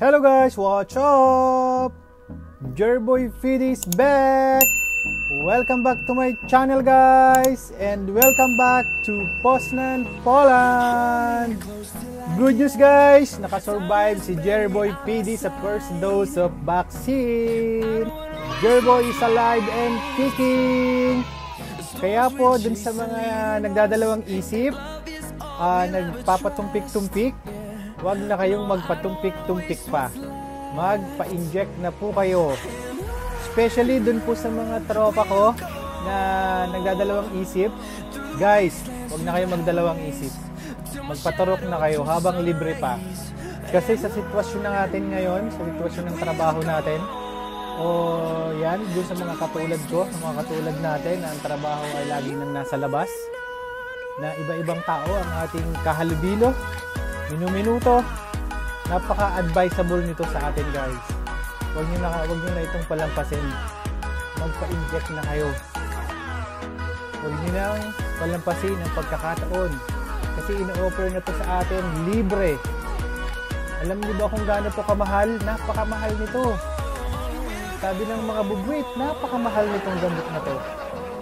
Hello guys, what's up? Jerboy Feed is back! Welcome back to my channel guys and welcome back to Poznan, Poland! Good news guys, nakasurvive si Jerboy PD sa first dose of vaccine! Jerboy is alive and kicking! Kaya po dun sa mga nagdadalawang isip, uh, nagpapatumpik-tumpik, wag na kayong magpatumpik-tumpik pa. Magpa-inject na po kayo. Especially dun po sa mga tropa ko na nagdadalawang isip. Guys, wag na kayong magdalawang isip. Magpaturok na kayo habang libre pa. Kasi sa sitwasyon na natin ngayon, sa sitwasyon ng trabaho natin, o yan, dun sa mga katulad ko, mga katulad natin, ang trabaho ay lagi nang nasa labas, na iba-ibang tao ang ating kahalubilo, minuminuto, napaka-advisable nito sa atin guys. Huwag nyo na, huwag nyo na itong palampasin. Magpa-inject na kayo. Huwag nyo na palampasin ang pagkakataon. Kasi ino-offer na to sa atin libre. Alam niyo ba kung gaano to kamahal? Napakamahal nito. Sabi ng mga bugwit, napakamahal nitong gamot na to.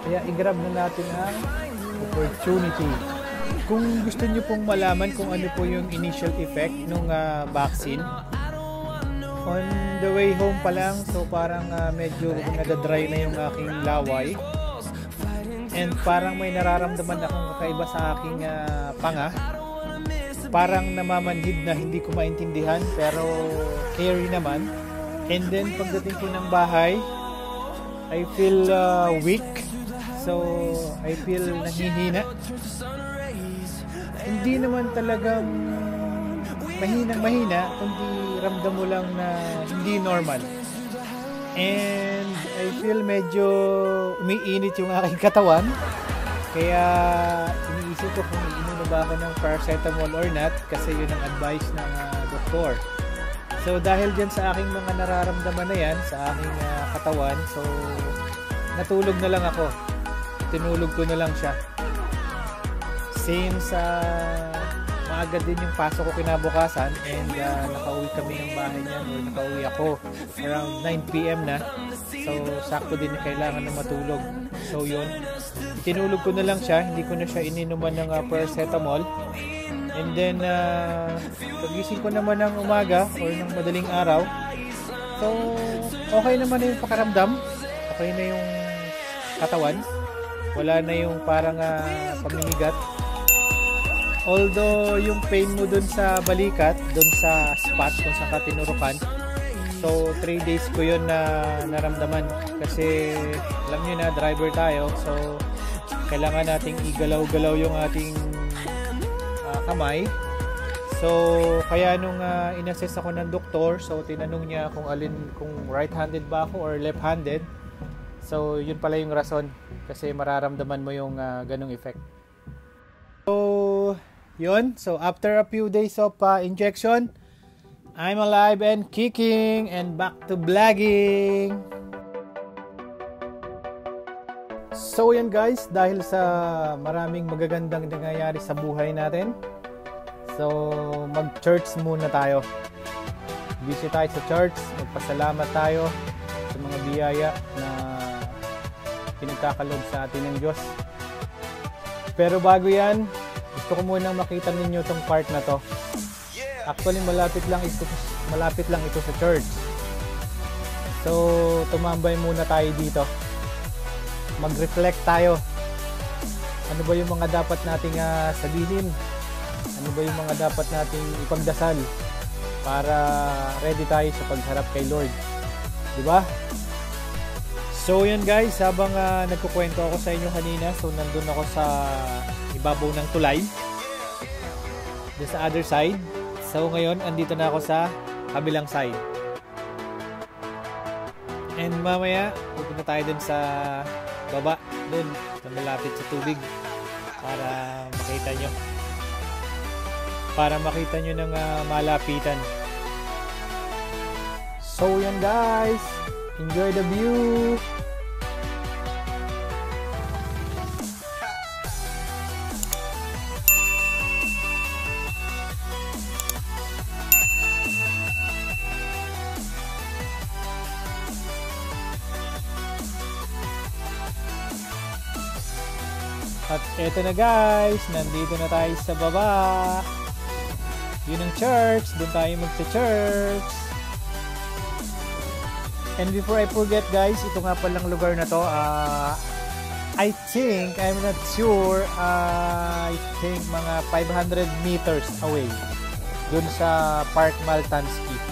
Kaya i-grab na natin ang opportunity. Kung gusto niyo pong malaman kung ano po yung initial effect ng uh, vaccine, on the way home pa lang, so parang uh, medyo nadadry na yung aking laway. And parang may nararamdaman akong kakaiba sa aking uh, panga. Parang namamanhid na hindi ko maintindihan pero carry naman. And then pagdating ko ng bahay, I feel uh, weak. So, I feel nahihina. Hindi naman talagang mahinang mahina, kundi ramdam mo lang na hindi normal. And I feel medyo umiinit yung aking katawan. Kaya iniisip ko kung iinom na ba ako ng paracetamol or not kasi yun ang advice ng uh, doktor. So dahil dyan sa aking mga nararamdaman na yan sa aking uh, katawan, so natulog na lang ako. Tinulog ko na lang siya. Same sa maaga din yung pasok ko kinabukasan and uh, nakauwi kami ng bahay niyan or nakauwi ako around 9pm na. So sakto din kailangan na matulog. So yun, tinulog ko na lang siya, hindi ko na siya ininuman ng uh, paracetamol. And then, uh, ko naman ng umaga or ng madaling araw, so, okay naman na yung pakaramdam. Okay na yung katawan. Wala na yung parang uh, pamimigat. Although, yung pain mo dun sa balikat, dun sa spot kung saan ka tinurukan, so, 3 days ko yun na naramdaman. Kasi, alam nyo na, driver tayo. So, kailangan nating igalaw-galaw yung ating kamay. So, kaya nung uh, inassess ako ng doktor, so tinanong niya kung alin, kung right-handed ba ako or left-handed. So, yun pala yung rason kasi mararamdaman mo yung uh, ganong effect. So, yun. So, after a few days of uh, injection, I'm alive and kicking and back to vlogging. So yan guys, dahil sa maraming magagandang nangyayari sa buhay natin, so mag-church muna tayo. Busy tayo sa church, magpasalamat tayo sa mga biyaya na pinagkakalob sa atin ng Diyos. Pero bago yan, gusto ko munang makita ninyo tong part na to. Actually, malapit lang ito, malapit lang ito sa church. So, tumambay muna tayo dito mag-reflect tayo. Ano ba yung mga dapat nating uh, sabihin? Ano ba yung mga dapat nating ipagdasal para ready tayo sa pagharap kay Lord? 'Di ba? So yun guys, habang uh, nagkukwento ako sa inyo kanina, so nandun ako sa ibabaw ng tulay. Doon sa other side. So ngayon, andito na ako sa kabilang side. And mamaya, pupunta tayo dun sa baba dun na malapit sa tubig para makita nyo para makita nyo ng uh, malapitan so yan guys enjoy the view At eto na guys, nandito na tayo sa baba. Yun ang church, doon tayo magsa-church. And before I forget guys, ito nga palang lugar na to, uh, I think, I'm not sure, uh, I think mga 500 meters away dun sa Park Maltansky.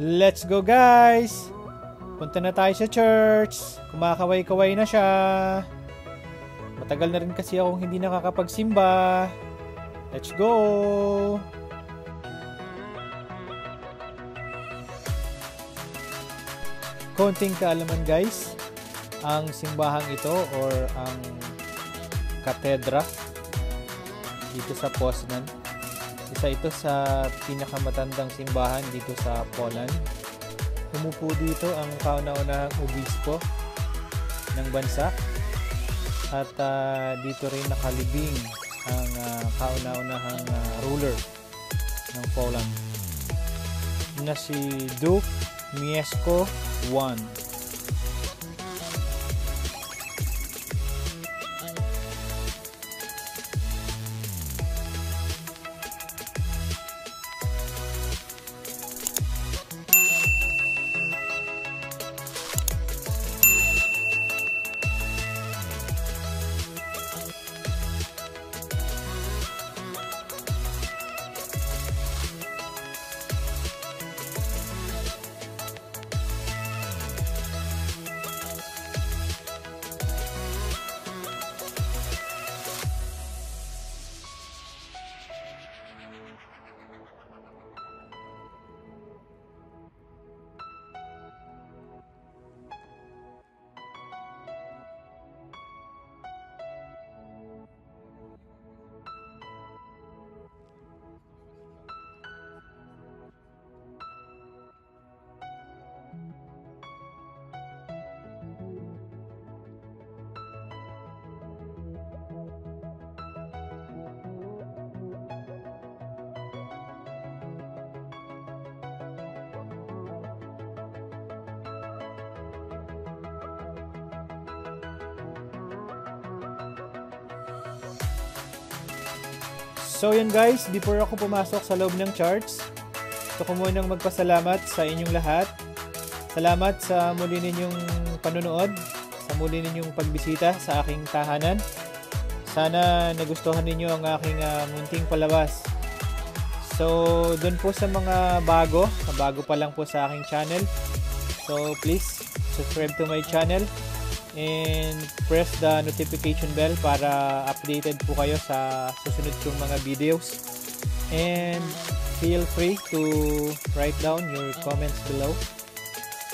Let's go guys! Punta na tayo sa church. Kumakaway-kaway na siya. Matagal na rin kasi akong hindi nakakapagsimba. Let's go! Konting kaalaman guys, ang simbahang ito or ang katedra dito sa Poznan isa ito sa pinakamatandang simbahan dito sa Poland. Umupo dito ang kauna-unahang obispo ng bansa at uh, dito rin nakalibing ang uh, kauna-unahang uh, ruler ng Poland na si Duke Mieszko I. So yun guys, before ako pumasok sa loob ng charts, gusto ko munang magpasalamat sa inyong lahat. Salamat sa muli ninyong panonood, sa muli ninyong pagbisita sa aking tahanan. Sana nagustuhan ninyo ang aking uh, munting palabas. So, doon po sa mga bago, bago pa lang po sa aking channel. So, please subscribe to my channel and press the notification bell para updated po kayo sa susunod kong mga videos. And feel free to write down your comments below.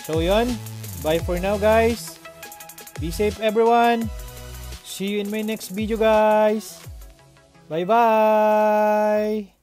So yon, bye for now guys. Be safe everyone. See you in my next video guys. Bye bye.